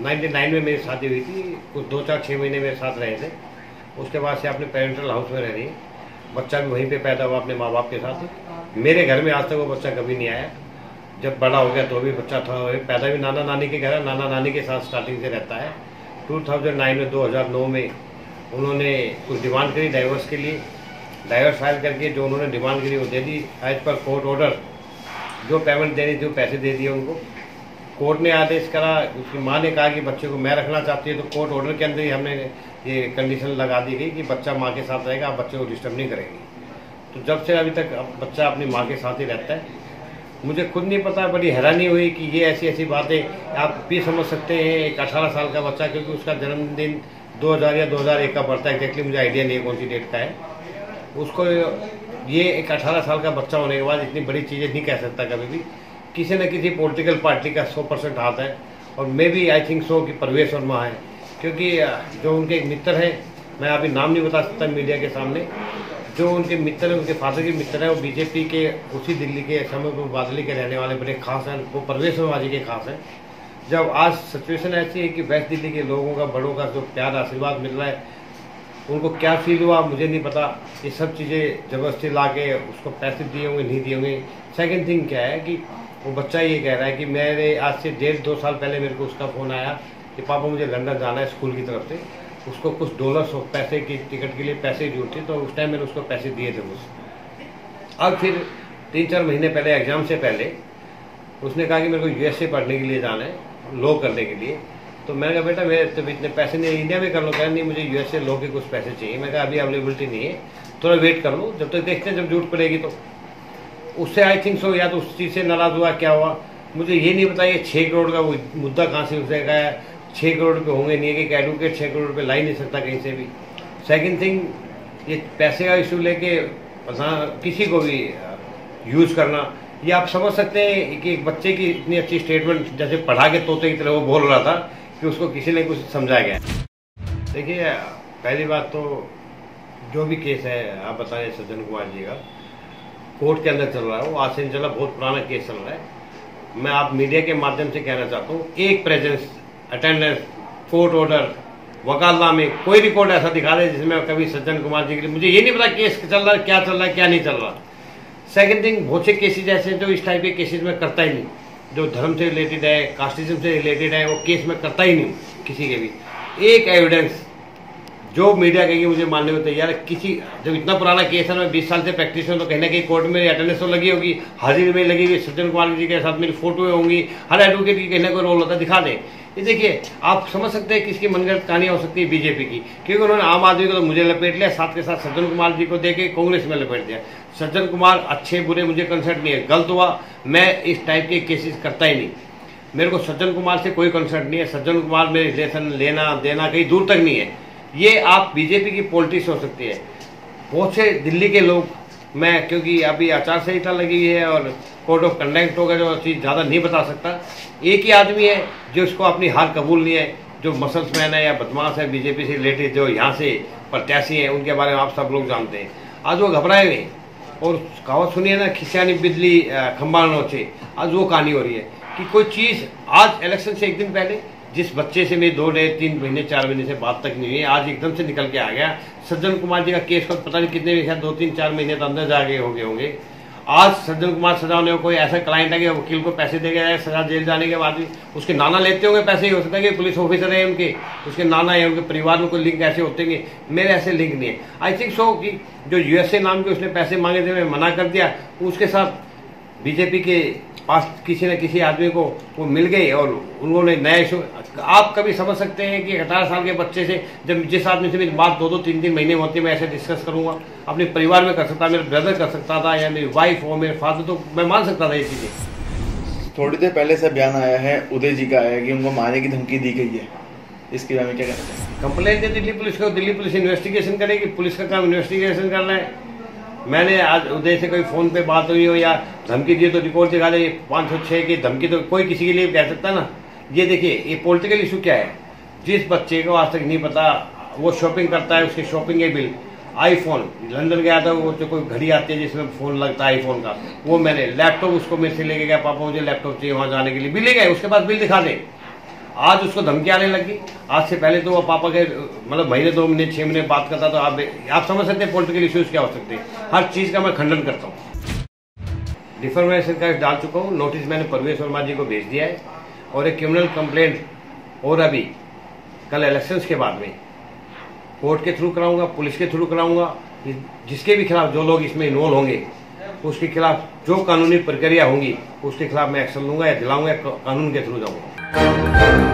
Ninety nine में मेरी शादी हुई थी, कुछ दो चार छः महीने मेरे साथ रहे थे। उसके बाद से अपने पेरेंटल हाउस में रह रही बच्चा भी वहीं पे पैदा हुआ अपने माँ बाप के साथ। मेरे घर में आज तक वो बच्चा कभी नहीं आया। जब बड़ा हो गया तो भी बच्चा था। पैदा भी नाना नानी के घर है नाना नानी के साथ स्टार्टिंग से रहता है। 2009 में 2009 में उन्होंने कुछ डिमांड करी डाइवर्स के लिए। डाइवर्स फ़ाइल करके जो उन्होंने डिमांड करी वो दे दी। एज पर कोर्ट ऑर्डर जो पेमेंट देनी थी वो पैसे दे दिए उनको। कोर्ट ने आदेश करा, उसकी माँ ने कहा कि बच्चे को मैं रखना चाहती है तो कोर्ट ऑर्डर के अंदर ही हमने ये कंडीशन लगा दी गई कि बच्चा माँ के साथ रहेगा, आप बच्चे को डिस्टर्ब नहीं करेंगे। तो जब से अभी तक बच्चा अपनी माँ के साथ ही रहता है, मुझे खुद नहीं पता, बड़ी हैरानी हुई कि ये ऐसी ऐसी बातें आप भी समझ सकते हैं, एक अठारह साल का बच्चा, क्योंकि उसका जन्मदिन 2000 या 2001 का पड़ता है एक्जैक्टली मुझे आइडिया नहीं है कौन सी डेट का है। उसको ये एक अठारह साल का बच्चा होने के बाद इतनी बड़ी चीज़ें नहीं कह सकता कभी भी। किसी न किसी पॉलिटिकल पार्टी का सौ परसेंट हाथ है और मे भी आई थिंक सो कि परवेश वर्मा है। क्योंकि जो उनके एक मित्र हैं, मैं अभी नाम नहीं बता सकता मीडिया के सामने, जो उनके मित्र हैं, उनके फादर के मित्र हैं, वो बीजेपी के, उसी दिल्ली के समय बादली के रहने वाले बड़े खास हैं, वो परवेश वर्मा जी के खास हैं। जब आज सिचुएशन ऐसी है कि वेस्ट दिल्ली के लोगों का, बड़ों का जो प्यार, आशीर्वाद मिल रहा है, उनको क्या फील हुआ मुझे नहीं पता। ये सब चीज़ें ज़बरदस्ती ला के उसको पैसे दिए होंगे, नहीं दिए होंगे। सेकेंड थिंग क्या है कि वो बच्चा ये कह रहा है कि मेरे आज से डेढ़ दो साल पहले मेरे को उसका फ़ोन आया कि पापा मुझे लंदन जाना है स्कूल की तरफ़ से। उसको कुछ डॉलर पैसे की टिकट के लिए पैसे ज़रूरत थी तो उस टाइम मैंने उसको पैसे दिए थे उस अब फिर तीन चार महीने पहले एग्ज़ाम से पहले, उसने कहा कि मेरे को यूएसए पढ़ने के लिए जाना है लॉ करने के लिए। तो मैंने कहा, बेटा मेरे तो इतने पैसे नहीं इंडिया में कर लो। कह, नहीं, मुझे यूएसए लो के कुछ पैसे चाहिए। मैं कहा, अभी अवेलेबिलिटी नहीं है। थोड़ा वेट कर लो। जब तक तो देखते हैं, जब ज़रूरत पड़ेगी तो। उससे आई थिंक सो या तो उस चीज़ से नाराज़ हुआ, क्या हुआ? मुझे ये नहीं पता ये छः करोड़ का वो मुद्दा कहाँ से उठेगा छः करोड़ रुपये होंगे नहीं है कि एडवोकेट छः करोड़ रुपये ला ही नहीं सकता कहीं से भी। सेकेंड थिंग ये पैसे का इशू लेके किसी को भी यूज़ करना। ये आप समझ सकते हैं कि एक बच्चे की इतनी अच्छी स्टेटमेंट जैसे पढ़ा के तोते की तरह वो बोल रहा था कि उसको किसी ने कुछ समझाया गया। देखिए, पहली बात तो जो भी केस है, आप बताएँ सज्जन कुमार जी का। कोर्ट के अंदर चल रहा है, वो आज से चला बहुत पुराना केस चल रहा है। मैं आप मीडिया के माध्यम से कहना चाहता हूँ, एक प्रेजेंस अटेंडेंस कोर्ट ऑर्डर वकालना में कोई रिकॉर्ड ऐसा दिखा दे जिसमें कभी सज्जन कुमार जी के लिए, मुझे ये नहीं पता केस चल रहा है क्या चल रहा है, क्या नहीं चल रहा। सेकंड थिंग बहुत से केसेज ऐसे हैं जो इस टाइप के केसेज में करता ही नहीं। जो धर्म से रिलेटेड है कास्टिज्म से रिलेटेड है, वो केस में करता ही नहीं, किसी के भी। एक एविडेंस जो मीडिया कहेगी, मुझे मानने को तैयार है। किसी, जब इतना पुराना केस है मैं बीस साल से प्रैक्टिस हूँ तो कहीं ना कहीं कोर्ट में अटेंडेंस तो लगी होगी, हाजिर में लगी हुई सज्जन कुमार जी के साथ मेरी फ़ोटो होंगी। हर एडवोकेट की कहीं ना कोई रोल होता दिखा दें। ये देखिए, आप समझ सकते हैं किसकी मनगढ़ंत कहानी हो सकती है बीजेपी की। क्योंकि उन्होंने आम आदमी को तो मुझे लपेट लिया, साथ के साथ सज्जन कुमार जी को देके कांग्रेस में लपेट दिया। सज्जन कुमार अच्छे, बुरे, मुझे कंसर्ट नहीं है। गलत हुआ। मैं इस टाइप के केसेस करता ही नहीं। मेरे को सज्जन कुमार से कोई कंसर्ट नहीं है। सज्जन कुमार में रिलेशन लेना, देना कहीं दूर तक नहीं है। ये आप बीजेपी की पॉलिटिक्स हो सकती है। बहुत से दिल्ली के लोग, मैं, क्योंकि अभी आचार संहिता लगी हुई है और कोड ऑफ़ कंडक्ट होगा जो चीज़ ज़्यादा नहीं बता सकता। एक ही आदमी है जो इसको अपनी हार कबूल नहीं है, जो मसल्स मैन है या बदमाश है बीजेपी से रिलेटेड जो यहाँ से प्रत्याशी हैं, उनके बारे में आप सब लोग जानते हैं। आज वो घबराए हुए और कहावत सुनिए ना, खिसियानी बिजली खम्बा नोचे। आज वो कहानी हो रही है कि कोई चीज़ आज इलेक्शन से एक दिन पहले जिस बच्चे से मेरी दो डेढ़ तीन महीने, चार महीने से बात तक नहीं हुई, आज एकदम से निकल के आ गया। सज्जन कुमार जी का केस को पता नहीं कितने भी दो, तीन, चार महीने तो अंदर जा गए होंगे होंगे। आज सज्जन कुमार सजा होने कोई ऐसा क्लाइंट है कि वकील को पैसे दे गया सजा जेल जाने के बाद भी? उसके नाना लेते होंगे पैसे, ही हो सकता है कि पुलिस ऑफिसर है उनके, उसके नाना है उनके परिवार में कोई लिंक ऐसे होते हैं मेरे ऐसे लिंक नहीं है। आई थिंक सो कि जो यूएसए नाम के उसने पैसे मांगे थे मैं मना कर दिया। उसके साथ बीजेपी के पास किसी न किसी आदमी को वो मिल गई और उन्होंने नए आप कभी समझ सकते हैं कि अठारह साल के बच्चे से जब जिस आदमी से मेरी बात दो दो तीन तीन महीने में होती है मैं ऐसे डिस्कस करूँगा। अपने परिवार में कर सकता मेरे ब्रदर कर सकता था या मेरी वाइफ हो मेरे फादर तो मैं मान सकता था ये चीज़ें। थोड़ी देर पहले से बयान आया है उदय जी का आया कि उनको मारने की धमकी दी गई है। इसके बारे में क्या कहते हैं कंप्लेंट दे दिल्ली पुलिस को दिल्ली पुलिस इन्वेस्टिगेशन करेगी पुलिस का काम इन्वेस्टिगेशन करना है। मैंने आज उदय से कोई फ़ोन पे बात हुई हो या धमकी दी तो रिपोर्ट दिखा दे पाँच सौ छः की धमकी तो कोई किसी के लिए कह सकता ना। ये देखिए, ये पॉलिटिकल इशू क्या है? जिस बच्चे को आज तक नहीं पता, वो शॉपिंग करता है, उसके शॉपिंग के बिल। आईफोन लंदन गया था, वो जो कोई घड़ी आती है जिसमें फ़ोन लगता है आईफोन का। वो मैंने लैपटॉप उसको मेरे से लेके गया, पापा मुझे लैपटॉप चाहिए, वहाँ जाने के लिए। बिल ले गए, उसके पास बिल दिखा दे। आज उसको धमकी आने लगी। आज से पहले तो वो पापा के मतलब महीने दो महीने, छह महीने बात करता तो आप आप समझ सकते हैं पॉलिटिकल इश्यूज़ क्या हो सकते हैं। हर चीज़ का मैं खंडन करता हूँ। डिफॉर्मेशन का डाल चुका हूँ। नोटिस मैंने परवेश वर्मा जी को भेज दिया है और एक क्रिमिनल कंप्लेंट और अभी कल इलेक्शंस के बाद में। कोर्ट के थ्रू कराऊँगा पुलिस के थ्रू कराऊँगा। जिसके भी खिलाफ जो लोग इसमें इन्वॉल्व होंगे, उसके खिलाफ जो कानूनी प्रक्रिया होंगी, उसके खिलाफ मैं एक्शन लूँगा या दिलाऊँगा कानून के थ्रू जाऊँगा।